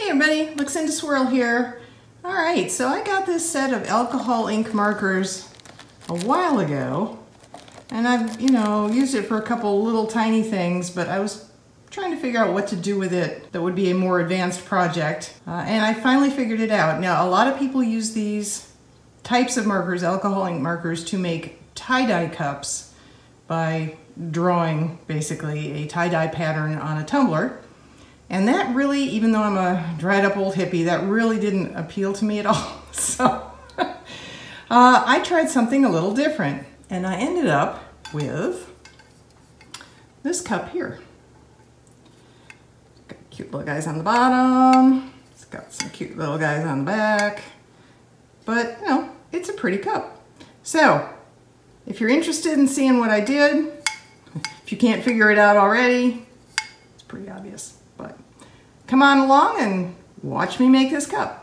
Hey everybody, Luxinda Swirl here. Alright, so I got this set of alcohol ink markers a while ago and I've, you know, used it for a couple little tiny things, but I was trying to figure out what to do with it that would be a more advanced project. Uh, and I finally figured it out. Now, a lot of people use these types of markers, alcohol ink markers, to make tie-dye cups by drawing basically a tie-dye pattern on a tumbler. And that really, even though I'm a dried up old hippie, that really didn't appeal to me at all. So uh, I tried something a little different and I ended up with this cup here. Got cute little guys on the bottom. It's got some cute little guys on the back. But, you know, it's a pretty cup. So, if you're interested in seeing what I did, if you can't figure it out already, it's pretty obvious. Come on along and watch me make this cup.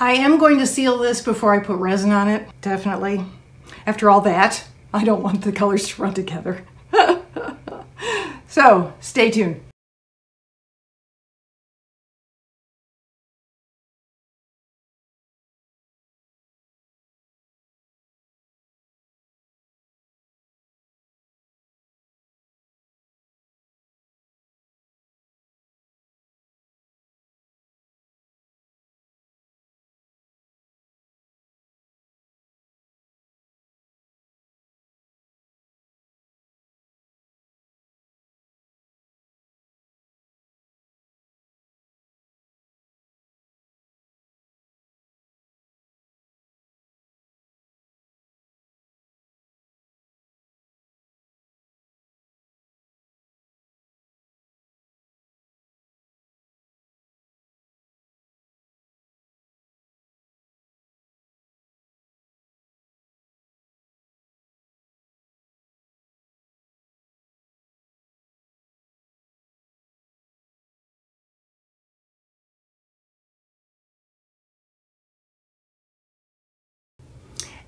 I am going to seal this before I put resin on it, definitely. After all that, I don't want the colors to run together. so stay tuned.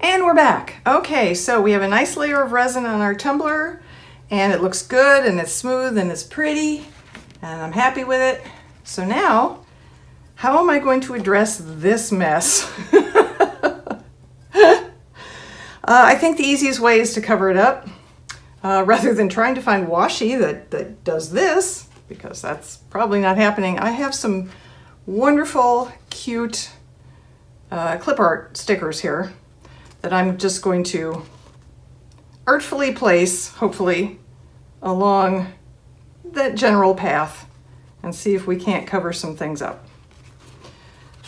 And we're back. Okay, so we have a nice layer of resin on our tumbler and it looks good and it's smooth and it's pretty and I'm happy with it. So now, how am I going to address this mess? uh, I think the easiest way is to cover it up uh, rather than trying to find washi that, that does this because that's probably not happening. I have some wonderful, cute uh, clip art stickers here that I'm just going to artfully place, hopefully, along that general path and see if we can't cover some things up.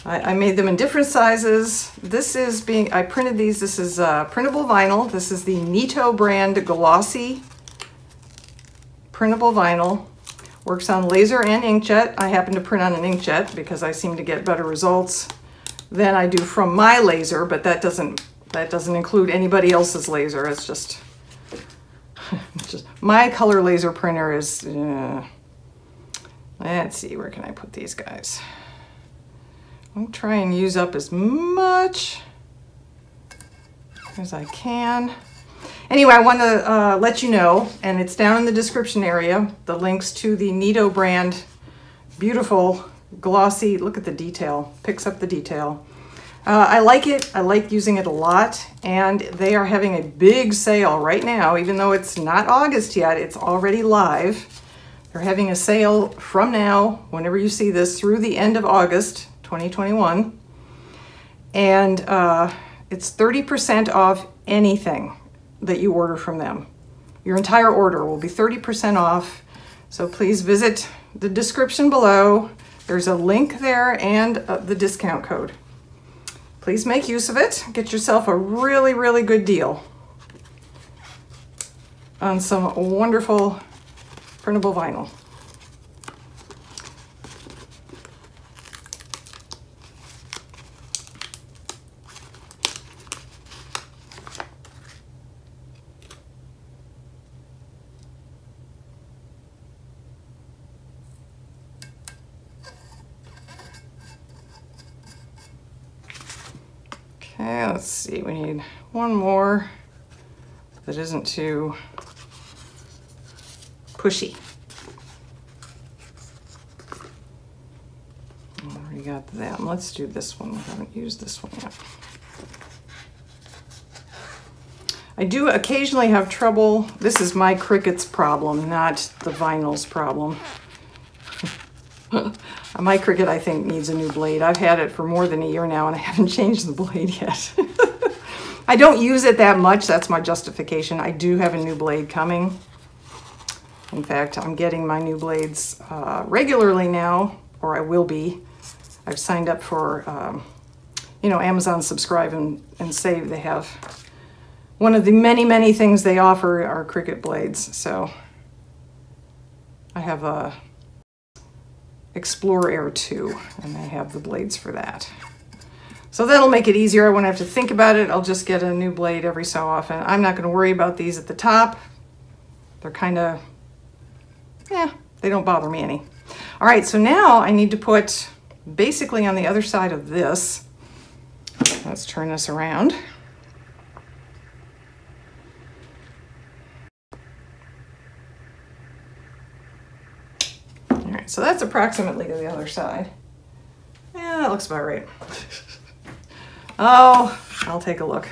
I, I, made them in different sizes. This is being, I printed these, this is uh, printable vinyl. This is the Neato brand glossy printable vinyl. Works on laser and inkjet. I happen to print on an inkjet because I seem to get better results than I do from my laser, but that doesn't that doesn't include anybody else's laser. It's just, just my color laser printer is, uh, let's see, where can I put these guys? I'll try and use up as much as I can. Anyway, I want to uh, let you know, and it's down in the description area, the links to the Neato brand, beautiful, glossy, look at the detail, picks up the detail. Uh, I like it. I like using it a lot. And they are having a big sale right now, even though it's not August yet, it's already live. They're having a sale from now, whenever you see this, through the end of August 2021. And uh, it's 30% off anything that you order from them. Your entire order will be 30% off. So please visit the description below. There's a link there and uh, the discount code. Please make use of it. Get yourself a really, really good deal on some wonderful printable vinyl. Okay, let's see, we need one more that isn't too pushy. Already got them. Let's do this one. We haven't used this one yet. I do occasionally have trouble. This is my Cricut's problem, not the vinyl's problem. My Cricut, I think, needs a new blade. I've had it for more than a year now and I haven't changed the blade yet. I don't use it that much. That's my justification. I do have a new blade coming. In fact, I'm getting my new blades uh, regularly now, or I will be. I've signed up for, um, you know, Amazon Subscribe and, and Save. They have one of the many, many things they offer are Cricut blades. So I have a Explore Air 2, and they have the blades for that. So that'll make it easier. I won't have to think about it. I'll just get a new blade every so often. I'm not going to worry about these at the top. They're kind of, yeah, they don't bother me any. All right, so now I need to put basically on the other side of this, Let's turn this around. All right, so that's approximately to the other side. Yeah, that looks about right. oh, I'll take a look.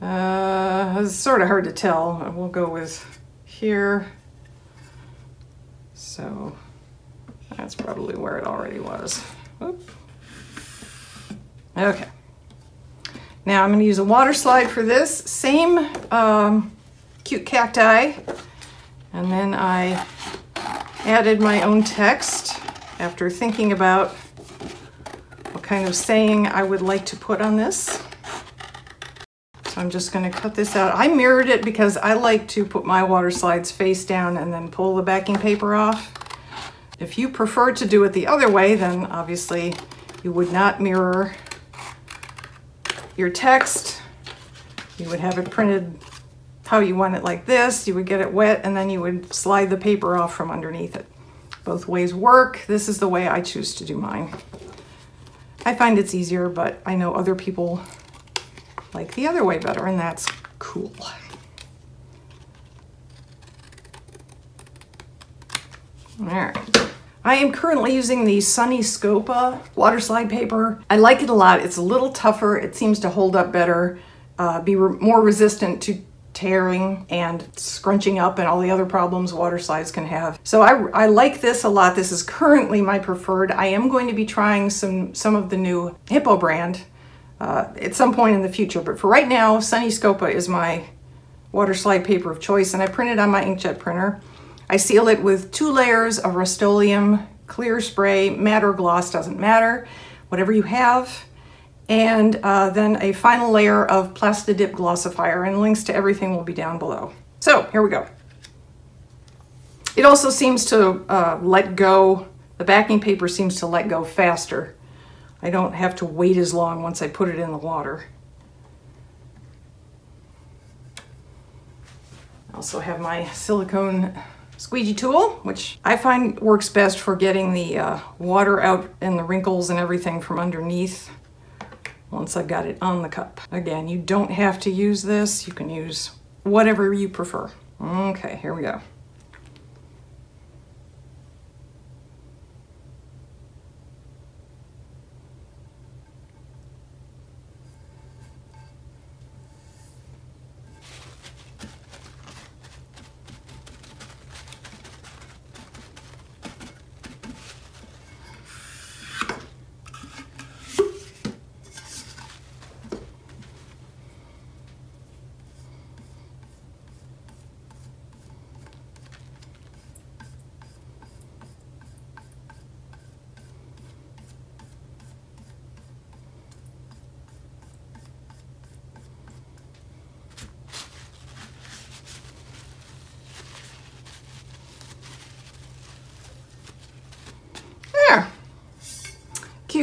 Uh, it's sort of hard to tell. We'll go with here. So that's probably where it already was. Oop. Okay. Now I'm going to use a water slide for this. Same um, cute cacti. And then I added my own text after thinking about kind of saying I would like to put on this. So I'm just going to cut this out. I mirrored it because I like to put my water slides face down and then pull the backing paper off. If you prefer to do it the other way, then obviously you would not mirror your text. You would have it printed how you want it like this. You would get it wet and then you would slide the paper off from underneath it. Both ways work. This is the way I choose to do mine. I find it's easier, but I know other people like the other way better, and that's cool. All right. I am currently using the Sunnyscopa water slide paper. I like it a lot. It's a little tougher. It seems to hold up better, uh, be re more resistant to tearing and scrunching up and all the other problems water slides can have. So I, I like this a lot. This is currently my preferred. I am going to be trying some, some of the new Hippo brand uh, at some point in the future. But for right now, Sunnyscopa is my water slide paper of choice, and I print it on my inkjet printer. I seal it with two layers of Rust-Oleum clear spray, matte or gloss, doesn't matter, whatever you have. And uh, then a final layer of Plastidip Glossifier, and links to everything will be down below. So here we go. It also seems to uh, let go, the backing paper seems to let go faster I don't have to wait as long once I put it in the water. I also have my silicone squeegee tool, which I find works best for getting the uh, water out and the wrinkles and everything from underneath once I've got it on the cup. Again, you don't have to use this. You can use whatever you prefer. Okay, here we go.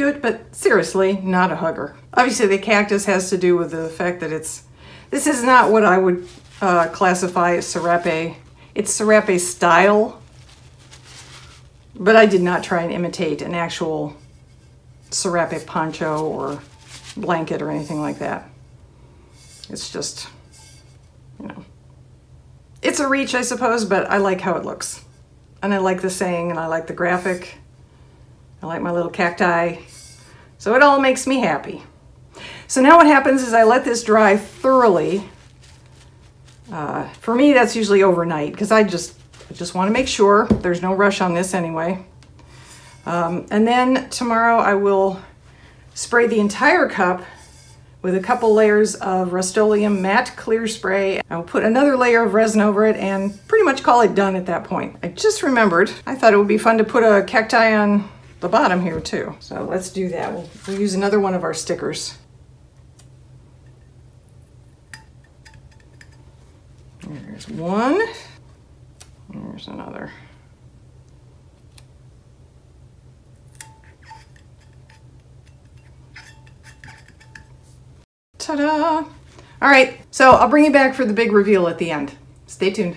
Cute, but seriously, not a hugger. Obviously the cactus has to do with the fact that it's, this is not what I would uh, classify as serape. It's serape style, but I did not try and imitate an actual serape poncho or blanket or anything like that. It's just, you know, it's a reach, I suppose, but I like how it looks. And I like the saying and I like the graphic. I like my little cacti. So it all makes me happy. So now what happens is I let this dry thoroughly. Uh, for me, that's usually overnight because I just, I just want to make sure there's no rush on this anyway. Um, and then tomorrow I will spray the entire cup with a couple layers of Rust-Oleum matte clear spray. I'll put another layer of resin over it and pretty much call it done at that point. I just remembered, I thought it would be fun to put a cacti on the bottom here too. So let's do that. We'll, we'll use another one of our stickers. There's one. There's another. Ta-da! All right, so I'll bring you back for the big reveal at the end. Stay tuned.